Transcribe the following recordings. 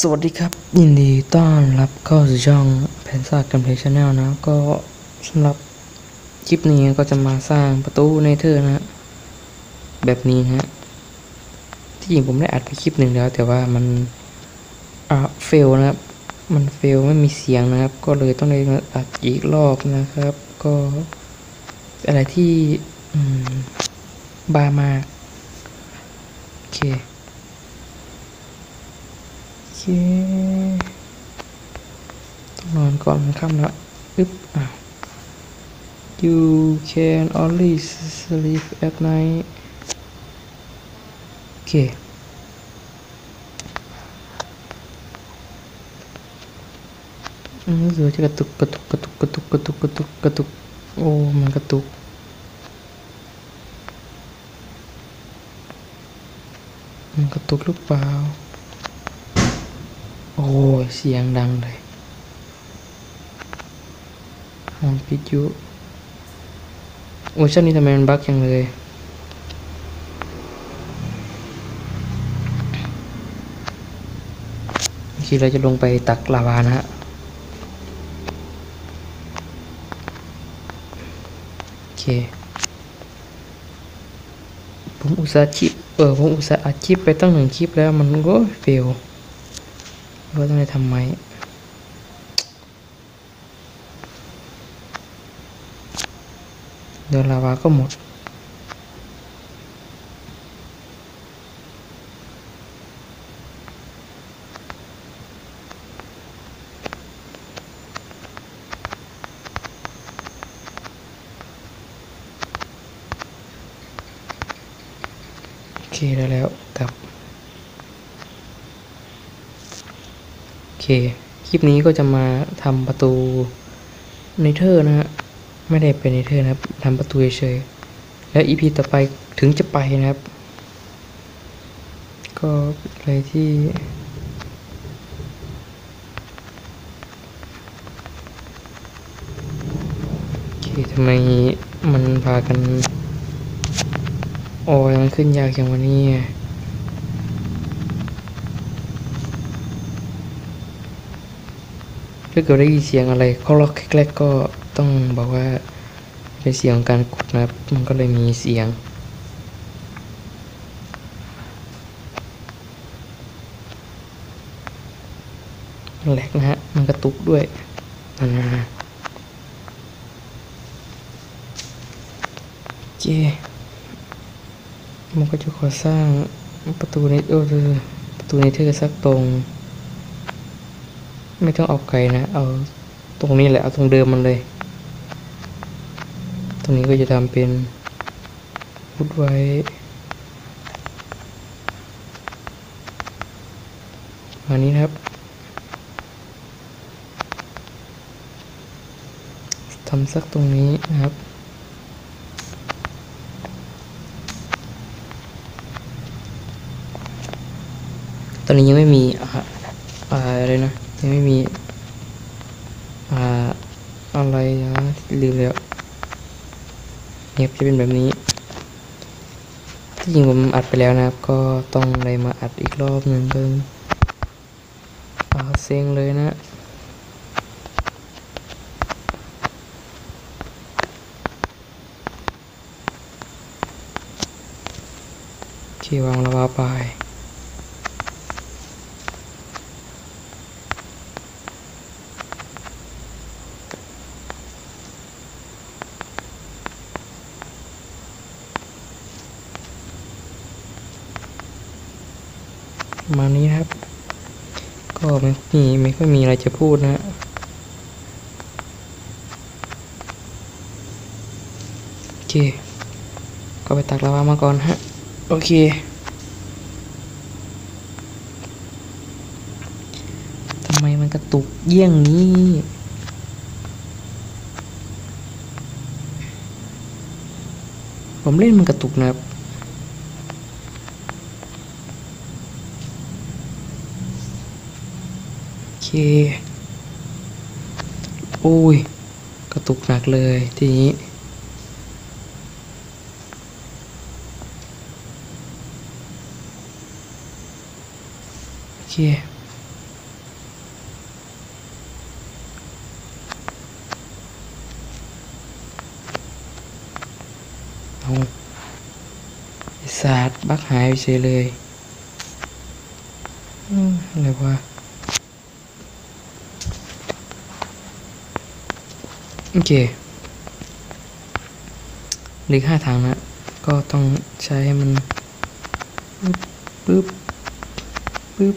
สวัสดีครับ ยินดีต้อนรับเข้าสู่ช่องแพนซ่ากัมเพล channel นะ ก็สำหรับคลิปนี้ก็จะมาสร้างประตู Nether นะฮะแบบนี้นะฮะที่จริงผมได้อัดไปคลิปหนึ่งแล้ว แต่ว่ามันอ่า fail นะครับ มัน fail ไม่มีเสียงนะครับ ก็เลยต้องเลยมาอัดอีกรอบนะครับ ก็อะไรที่บามากโอเค เค ต้องนอนก่อนมันค่ำแล้วอึ๊บอ้าว you can only sleep at night โอเคอืมรู้สึกว่าจะกระตุกกระตุกกระตุกกระตุกกระตุกกระตุกกระตุกโอ้ มันกระตุกมันกระตุกหรือเปล่า โอ้ยเสียงดังเลยห้องพิจุเวอร์ชันนี้ทำไมมันบั๊กจังเลยทีเราจะลงไปตักลาวานะฮะโอเคผมอุตส่าห์ชิปเออผมอุตส่าห์อัดคลิปไปตั้งหนึ่งคลิปแล้วมันก็เฟล ว่าต้องไปทำไมเดี๋ยวลาวาก็หมด โอเคคลิปนี้ก็จะมาทำประตู Nether นะฮะ ไม่ได้เป็น Nether นะครับทำประตูเฉยๆแล้ว EP ต่อไปถึงจะไปนะครับ ก็เป็นอะไรที่ โอเคทำไมมันพากัน โอ้ยมันขึ้นยากอย่างวันนี้อะ ถ้าเกิดได้ยินเสียงอะไรเขาล็อกแรกๆก็ต้องบอกว่าเป็นเสียงของการกดนะครับ มันก็เลยมีเสียง แหลกนะฮะ มันกระตุกด้วยนั่นนะเคมันก็จะขอสร้างประตูในเออประตูในเธอสักตรง ไม่ต้องเอาไกลนะ เอาตรงนี้แหละ เอาตรงเดิมมันเลย ตรงนี้ก็จะทำเป็นพุดไว้อันนี้นะครับทำสักตรงนี้นะครับตอนนี้ยังไม่มีอ่าอ่าอะไรนะ ยังไม่มี อ่า อะไรนะลืมแล้วเนี่ยจะเป็นแบบนี้ที่จริงผมอัดไปแล้วนะครับ ก็ต้องเลยมาอัดอีกรอบหนึ่งก็อาเซ็งเลยนะโอเควางระวาไป มานี้นะครับ ก็ไม่มีไม่ค่อยมีอะไรจะพูดนะฮะโอเค ก็ไปตักลาวามาก่อนฮะ โอเค ทำไมมันกระตุกเยี่ยงนี้ผมเล่นมันกระตุกนะครับ yeah อุ้ย กระตุกหนักเลยทีนี้ โอเค เอาศาสตร์บักหายไปเฉยเลย อะไรวะ โอเคเหลือห้าทางนะ ก็ต้องใช้ให้มันปึ๊บปึ๊บ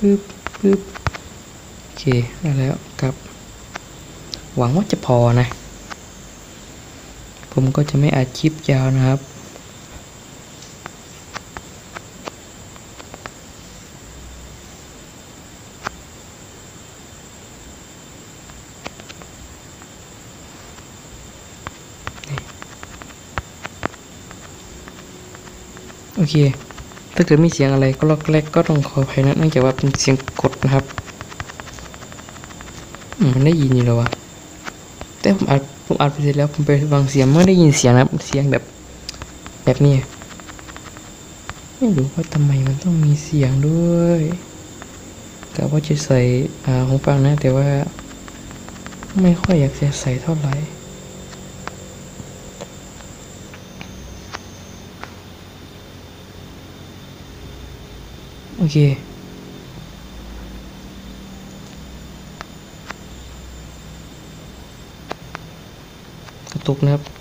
ปึ๊บปึ๊บโอเคได้แล้วครับ หวังว่าจะพอนะ ผมก็จะไม่อัดคลิปยาวนะครับ โอเค ถ้าเกิดมีเสียงอะไรก็ล็อกแรกก็ต้องขออภัยนะเนื่องจากว่าเป็นเสียงกดนะครับมันได้ยินอยู่แล้ววะแต่ผมอัดผมอัดไปเสร็จแล้วผมไปฟังเสียงเมื่อได้ยินเสียงนะเสียงแบบ แบบนี้ไม่รู้ว่าทำไมมันต้องมีเสียงด้วยกะว่าจะใส่อ่าหูฟังนะ แต่ว่า ไม่ค่อยอยากจะใส่เท่าไหร่ โอเค กระตุกนะครับ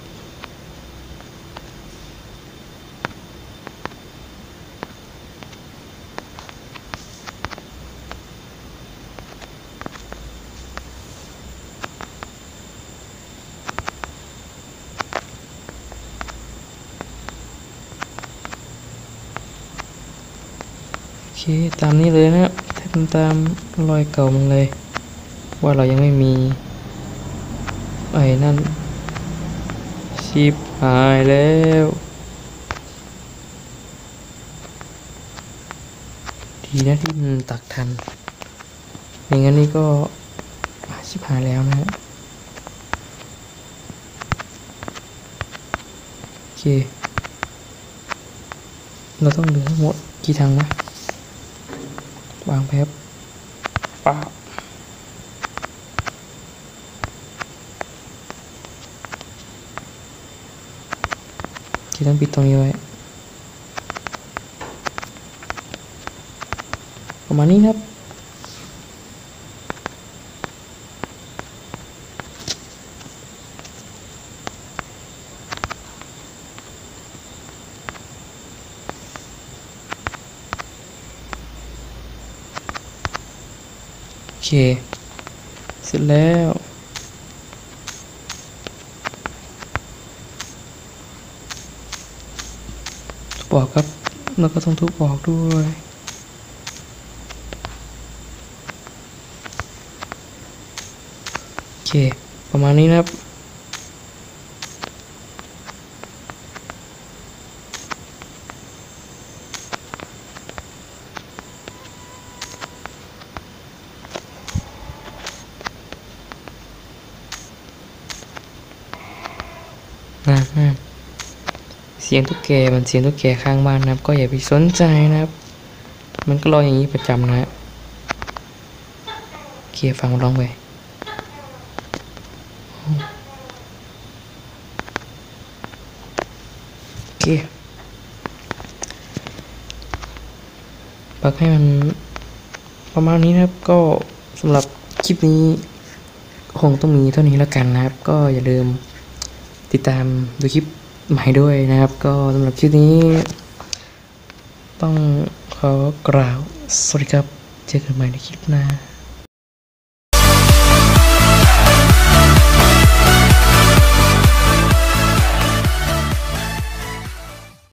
ตามนี้เลยนะครับทำตามรอยเก่ามันเลย ว่าเรายังไม่มี ไอ้นั่นชิปหายแล้วดีนะที่มันตักทันไม่งั้นนี่ก็ชิปหายแล้วนะฮะโอเค เราต้องเหลือทั้งหมดกี่ทางนะางแป๊บป้าบที่ต้องปิดตรงนี้ไว้ ประมาณนี้นะครับ เค เสร็จแล้ว ทุบออกครับแล้วก็ต้องทุบออกด้วยโอเค ประมาณนี้นะครับ นะนะเสียงตุ๊กแกมันเสียงตุ๊กแกข้างบ้านนะครับ ก็อย่าไปสนใจนะครับ มันก็ร้องอย่างนี้ประจำนะฮะโอเคฟังมันร้องไปโอเคปักให้มันประมาณนี้นะครับ ก็สำหรับคลิปนี้คงต้องมีเท่านี้แล้วกันนะครับ ก็อย่าลืม ติดตามดูคลิปใหม่ด้วยนะครับ ก็สำหรับคลิปนี้ ต้องขอกล่าวสวัสดีครับ เจอกันใหม่ในคลิปหน้า